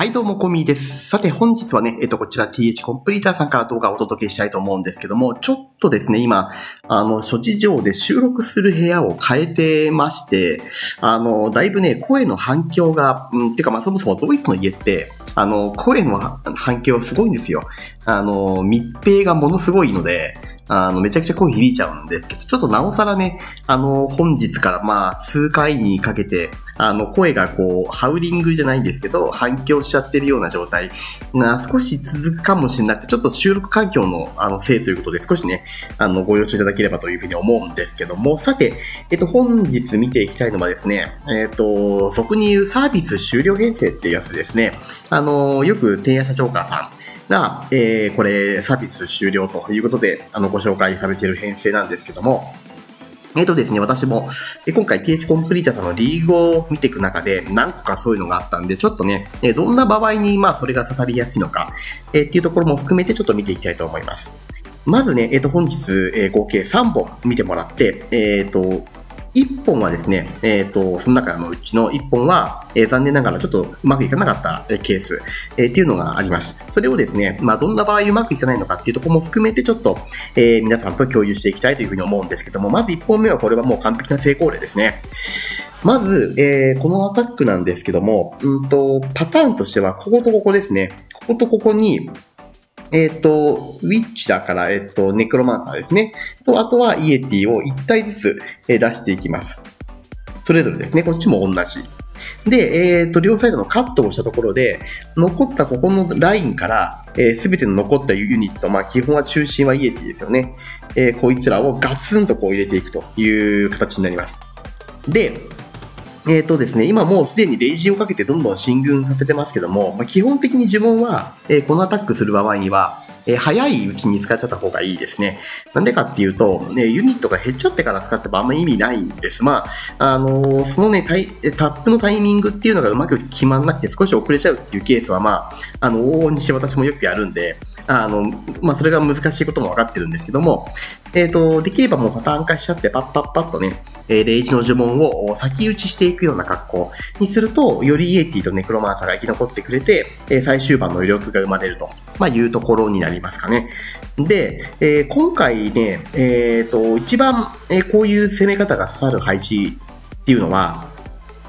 はい、どうも、コミーです。さて、本日はね、えっと、こちら TH コンプリーターさんから動画をお届けしたいと思うんですけども、ちょっとですね、今、あの、諸事情で収録する部屋を変えてまして、あの、だいぶね、声の反響が、うん、てか、まあ、そもそもドイツの家って、あの、声の反響がすごいんですよ。あの、密閉がものすごいので、あの、めちゃくちゃ声響いちゃうんですけど、ちょっとなおさらね、あの、本日からまあ、数回にかけて、あの、声がこう、ハウリングじゃないんですけど、反響しちゃってるような状態が少し続くかもしれなくて、ちょっと収録環境のあのせいということで少しね、あの、ご了承いただければというふうに思うんですけども、さて、えっと、本日見ていきたいのはですね、えっと、俗に言うサービス終了編成っていうやつですね。あの、よく、天野社長官さん、が、えー、これ、サービス終了ということで、あの、ご紹介されている編成なんですけども、えっ、とですね、私も、え今回 TH コンプリータさんのリーグを見ていく中で何個かそういうのがあったんで、ちょっとね、えどんな場合に、まあ、それが刺さりやすいのか、えっていうところも含めてちょっと見ていきたいと思います。まずね、えっ、と、本日、え合計3本見てもらって、えっ、と、1本はですね、えっ、と、その中のうちの1本は、えー、残念ながらちょっとうまくいかなかったケース、えー、っていうのがあります。それをですね、まあ、どんな場合うまくいかないのかっていうところも含めてちょっと、え、皆さんと共有していきたいというふうに思うんですけども、まず1本目はこれはもう完璧な成功例ですね。まず、えー、このアタックなんですけども、うんと、パターンとしては、こことここですね。こことここに、えっ、ー、と、ウィッチだから、えっ、ー、と、ネクロマンサーですね。と、あとはイエティを1体ずつ、え、出していきます。それぞれですね。こっちも同じ。で、えっ、ー、と、両サイドのカットをしたところで、残ったここのラインから、す、えー、べ、ての残ったユニット、まあ、基本は中心はイエティですよね。えー、こいつらをガツンとこう入れていくという形になります。で、えっ、ー、とですね、今もうすでにレイジをかけてどんどん進軍させてますけども、まあ、基本的に呪文は、えー、このアタックする場合には、えー、早いうちに使っちゃった方がいいですね。なんでかっていうと、ね、ユニットが減っちゃってから使ってもあんま意味ないんです。まあ、あのー、そのねタ、ップのタイミングっていうのがうまく決まんなくて少し遅れちゃうっていうケースは、まあ、あの、往々にして私もよくやるんで、あの、まあ、それが難しいことも分かってるんですけども、えっ、と、できればもうパターン化しちゃってパッパッパッとね、え、レイジの呪文を先打ちしていくような格好にすると、よりイエティとネクロマンサーが生き残ってくれて、え、最終盤の余力が生まれると、まあ、いうところになりますかね。で、えー、今回ね、えっ、と、一番、えこういう攻め方が刺さる配置っていうのは、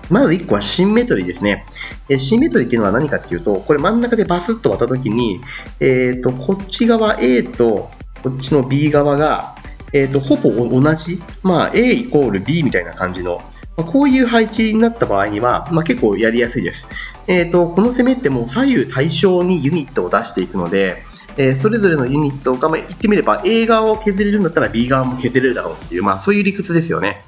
まず1個はシンメトリーですね。えシンメトリーっていうのは何かっていうと、これ真ん中でバスッと割った時に、えっ、と、こっち側 A とこっちの B 側が、えっ、ー、と、ほぼ同じ、まあ、A イコール B みたいな感じの、まあ、こういう配置になった場合には、まあ、結構やりやすいです。えっ、ー、と、この攻めってもう左右対称にユニットを出していくので、えー、それぞれのユニットが、まあ、言ってみれば A 側を削れるんだったら B 側も削れるだろうっていう、まあ、そういう理屈ですよね。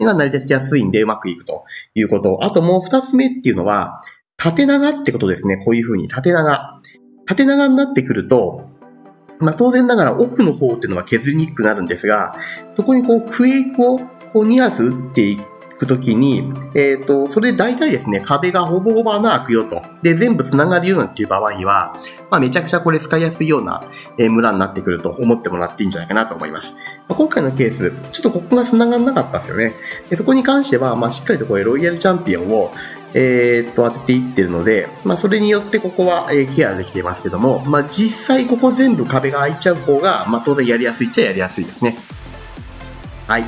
が成り立ちやすいんでうまくいくということ。あともう二つ目っていうのは、縦長ってことですね。こういう風に縦長。縦長になってくると、まあ、当然ながら奥の方っていうのは削りにくくなるんですが、そこにこうクエイクをこう2発打っていくときに、えっ、ー、と、それで大体ですね、壁がほぼほぼ穴開くよと。で、全部繋がるようなっていう場合は、まあ、めちゃくちゃこれ使いやすいような、え、村になってくると思ってもらっていいんじゃないかなと思います。まあ、今回のケース、ちょっとここが繋がらなかったんですよね。でそこに関しては、まあ、しっかりとこれロイヤルチャンピオンをえー、っと、当てていってるので、まあ、それによってここは、え、ケアできていますけども、まあ、実際ここ全部壁が開いちゃう方が、まあ、当然やりやすいっちゃやりやすいですね。はい。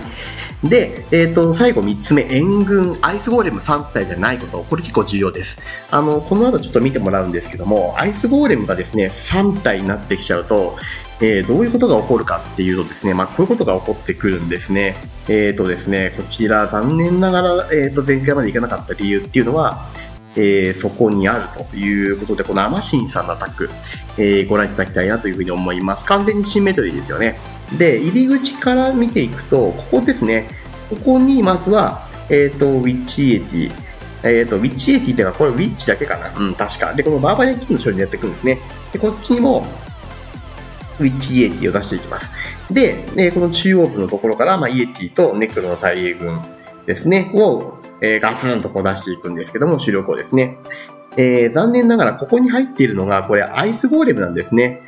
で、え、ー、と、最後3つ目、援軍、アイスゴーレム3体じゃないこと、これ結構重要です。あの、この後ちょっと見てもらうんですけども、アイスゴーレムがですね、3体になってきちゃうと、えー、どういうことが起こるかっていうとですね、まあ、こういうことが起こってくるんですね。えっ、ー、とですね、こちら、残念ながら、え、ー、と、前回までいかなかった理由っていうのは、えー、そこにあるということで、このアマシンさんのアタック、えー、ご覧いただきたいなというふうに思います。完全にシンメトリーですよね。で、入り口から見ていくと、ここですね。ここにまずは、えっ、ー、と、ウィッチエティ。えっ、と、ウィッチエティっていうのは、これウィッチだけかな。うん、確か。で、このバーバリアキンの処理でやっていくんですね。で、こっちにも、ウィッチイエティを出していきます。で、えー、この中央部のところから、まあ、イエティとネクロの大英軍ですね、を、えー、ガツンとこう出していくんですけども、主力をですね。えー、残念ながらここに入っているのが、これアイスゴーレムなんですね。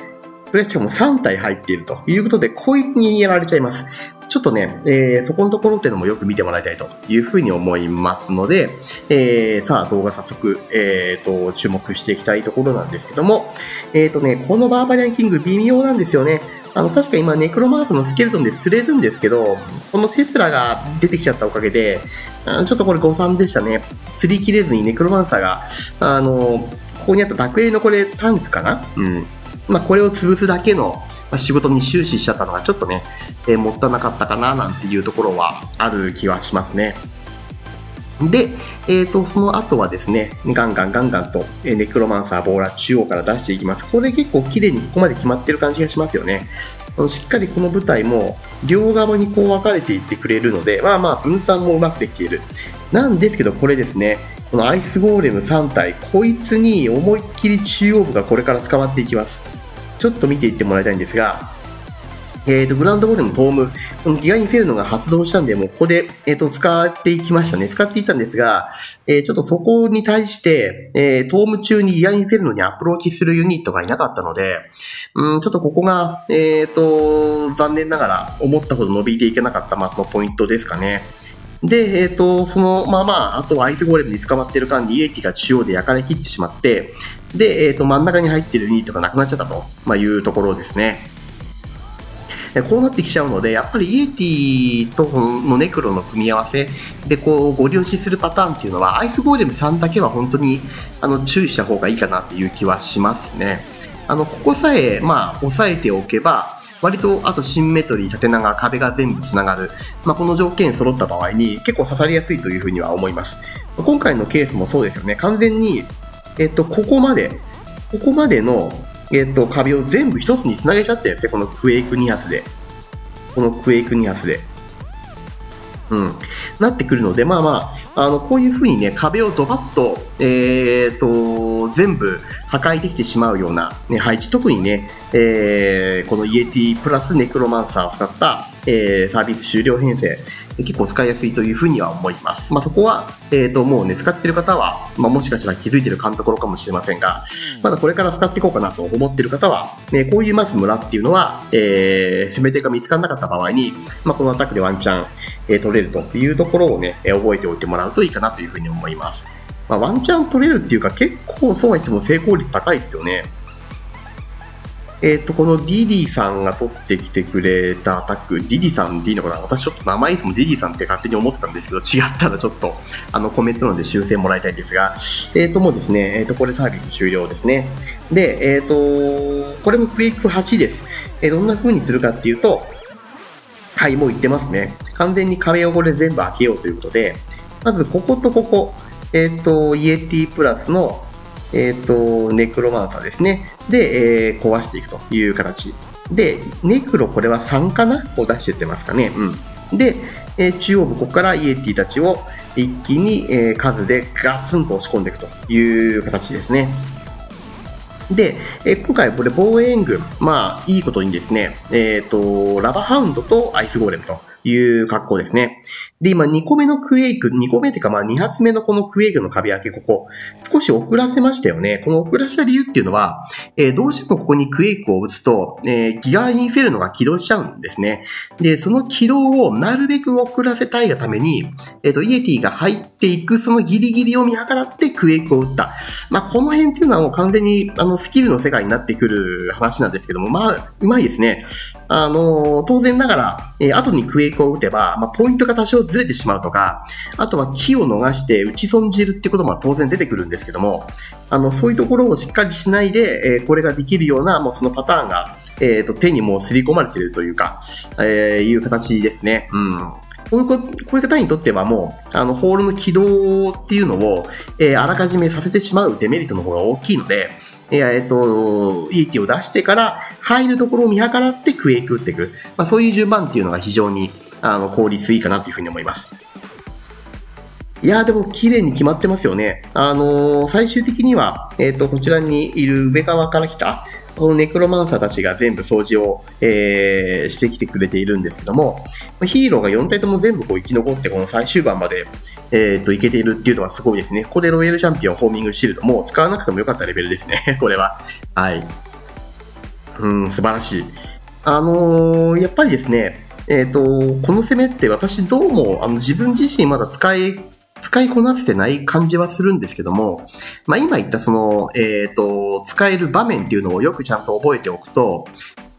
これしかも3体入っているということで、こいつにやられちゃいます。ちょっとね、えー、そこのところっていうのもよく見てもらいたいというふうに思いますので、えー、さあ動画早速、えー、と、注目していきたいところなんですけども、えっ、ー、とね、このバーバリアンキング微妙なんですよね。あの、確か今、ネクロマーのスケルトンで釣れるんですけど、このテスラが出てきちゃったおかげで、あちょっとこれ誤算でしたね。釣り切れずにネクロマンサーが、あの、ここにあったダクエのこれタンクかな？うん。まあ、これを潰すだけの仕事に終始しちゃったのがちょっとね、えー、もったいなかったかななんていうところはある気はしますね。で、えーと、その後はですね、ガンガンガンガンと、えネクロマンサー、ボーラー中央から出していきます。これ結構綺麗にここまで決まってる感じがしますよね。しっかりこの舞台も両側にこう分かれていってくれるので、まあまあ分散もうまくできている。なんですけど、これですね、このアイスゴーレム3体、こいつに思いっきり中央部がこれから捕まっていきます。ちょっと見ていってもらいたいんですが、えっ、ー、と、グランドボーデムトーム、このギガインフェルノが発動したんで、もうここで、えっ、ー、と、使っていきましたね。使っていったんですが、えー、ちょっとそこに対して、えー、トーム中にギガインフェルノにアプローチするユニットがいなかったので、うん、ちょっとここが、えっ、と、残念ながら思ったほど伸びていけなかった、まあ、そのポイントですかね。で、えっ、と、その、まあまあ、あとはアイスゴーレムに捕まってる間にイエティが中央で焼かれ切ってしまって、で、えっ、と、真ん中に入ってるユニットがなくなっちゃったと、ま、いうところですね。こうなってきちゃうので、やっぱりイエティとのネクロの組み合わせでこうご利用しするパターンっていうのは、アイスゴーレム3だけは本当にあの注意した方がいいかなっていう気はしますね。あの、ここさえ、まあ、押さえておけば、割と、あとシンメトリー、縦長、壁が全部つながる。まあ、この条件揃った場合に結構刺さりやすいというふうには思います。今回のケースもそうですよね。完全に、えっと、ここまで、ここまでのえっと、壁を全部一つにつなげちゃったんですね、このクエイク2発で。このクエイク2発で。うん。なってくるので、まあまあ、あの、こういう風にね、壁をドバッと、えー、と、全部破壊できてしまうような、ね、配置、特にね、えー、このイエティプラスネクロマンサーを使った、えー、サービス終了編成、結構使いやすいというふうには思います。まあ、そこは、えっ、ー、と、もうね、使ってる方は、まあ、もしかしたら気づいてるかんところかもしれませんが、まだこれから使っていこうかなと思ってる方は、ね、こういうまず村っていうのは、えー、攻め手が見つからなかった場合に、まあ、このアタックでワンチャン、えー、取れるというところをね、覚えておいてもらうといいかなというふうに思います。まあ、ワンチャン取れるっていうか、結構そうは言っても成功率高いですよね。えっ、ー、と、このディディさんが取ってきてくれたアタック、ディディさんでいいのかな？私ちょっと名前いつもディディさんって勝手に思ってたんですけど、違ったらちょっと、あの、コメントなので修正もらいたいんですが、えっ、ー、と、もうですね、えっ、ー、と、これサービス終了ですね。で、えっ、と、これもクイック8です。えどんな風にするかっていうと、はい、もう言ってますね。完全に壁をこれ全部開けようということで、まずこことここ、えっ、と、イエティプラスのえっ、ー、と、ネクロマンサーですね。で、えー、壊していくという形。で、ネクロこれは3かな？を出していってますかね。うん。で、えー、中央部ここからイエティたちを一気に、えー、数でガツンと押し込んでいくという形ですね。で、えー、今回これ防衛援軍、まあ、いいことにですね、えっ、ー、と、ラバハウンドとアイスゴーレムという格好ですね。で、今2個目のクエイク、2個目っていうかまあ2発目のこのクエイクの壁開け、ここ、少し遅らせましたよね。この遅らせた理由っていうのは、えー、どうしてもここにクエイクを打つと、えー、ギガインフェルノが起動しちゃうんですね。で、その起動をなるべく遅らせたいがために、えっ、ー、と、イエティが入っていくそのギリギリを見計らってクエイクを打った。まあ、この辺っていうのはもう完全にあのスキルの世界になってくる話なんですけども、まあ、うまいですね。あの、当然ながら、えー、後にクエイクを打てば、まあ、ポイントが多少ずれてしまうとか、あとは木を逃して打ち損じるってことも当然出てくるんですけども、あの、そういうところをしっかりしないで、えー、これができるような、もうそのパターンが、えっ、ー、と、手にもう刷り込まれているというか、えー、いう形ですね。うん。こういうこういう方にとってはもう、あの、ホールの起動っていうのを、えー、あらかじめさせてしまうデメリットの方が大きいので、いや、えっと、いい気を出してから入るところを見計らってクエイク打っていく。まあ、そういう順番っていうのが非常にあの効率いいかなというふうに思います。いやでも綺麗に決まってますよね。あのー、最終的には、えっ、と、こちらにいる上側から来た、このネクロマンサーたちが全部掃除を、えー、してきてくれているんですけども、ヒーローが4体とも全部こう生き残って、この最終盤まで、えっ、ー、と、いけているっていうのはすごいですね。ここでロイヤルチャンピオン、ホーミングシールド、もう使わなくてもよかったレベルですね。これは。はい。うん、素晴らしい。あのー、やっぱりですね、えっ、と、この攻めって私どうも、あの、自分自身まだ使い、使いこなせてない感じはするんですけども、まあ今言ったその、えっ、と、使える場面っていうのをよくちゃんと覚えておくと、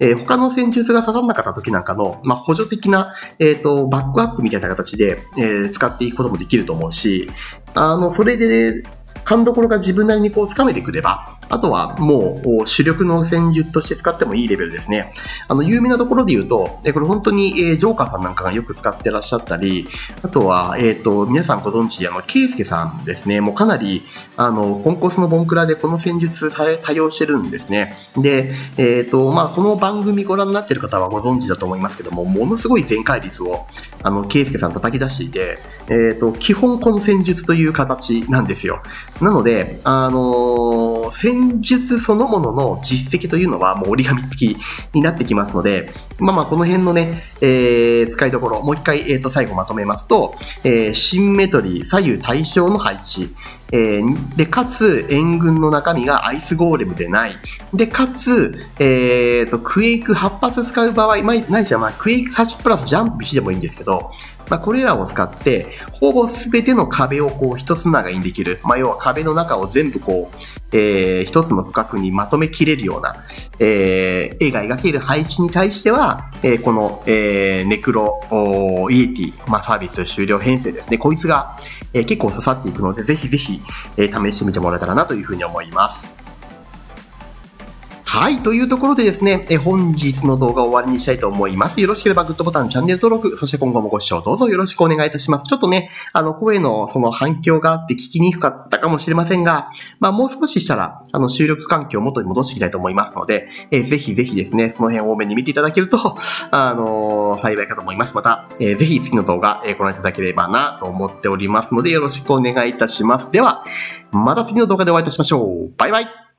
えー、他の戦術が下がらなかった時なんかの、まあ、補助的な、えっ、ー、と、バックアップみたいな形で、えー、使っていくこともできると思うし、あの、それで、勘どころが自分なりにこう掴めてくれば、あとはもう主力の戦術として使ってもいいレベルですね。あの、有名なところで言うと、えこれ本当に、えジョーカーさんなんかがよく使ってらっしゃったり、あとは、えっ、と、皆さんご存知、あの、ケイスケさんですね。もうかなり、あの、ポンコスのボンクラでこの戦術対応してるんですね。で、えっ、と、まあ、この番組ご覧になってる方はご存知だと思いますけども、ものすごい全開率を、あの、ケイスケさん叩き出していて、えっ、と、基本この戦術という形なんですよ。なので、あの戦術そのものの実績というのはもう折り紙付きになってきますので、まあまあこの辺のね、えー、使いどころ、もう一回、えっ、ー、と、最後まとめますと、えー、シンメトリー、左右対称の配置、えー、で、かつ、援軍の中身がアイスゴーレムでない。で、かつ、えーと、クエイク8発使う場合、まあ、ないじゃん、まあ、クエイク8プラスジャンプ1でもいいんですけど、まあ、これらを使って、ほぼ全ての壁をこう一つながりにできる。まあ、要は壁の中を全部こう、えー、一つの区画にまとめきれるような、えー、絵が描ける配置に対しては、えー、この、えー、ネクロイエティ、まあ、サービス終了編成ですね。こいつが、えー、結構刺さっていくので、ぜひぜひ、えー、試してみてもらえたらなというふうに思います。はい。というところでですね、え本日の動画を終わりにしたいと思います。よろしければグッドボタン、チャンネル登録、そして今後もご視聴どうぞよろしくお願いいたします。ちょっとね、あの、声のその反響があって聞きにくかったかもしれませんが、まあ、もう少ししたら、あの、収録環境を元に戻していきたいと思いますので、え、ぜひぜひですね、その辺を多めに見ていただけると、あのー、幸いかと思います。また、え、ぜひ次の動画、え、ご覧いただければなと思っておりますので、よろしくお願いいたします。では、また次の動画でお会いいたしましょう。バイバイ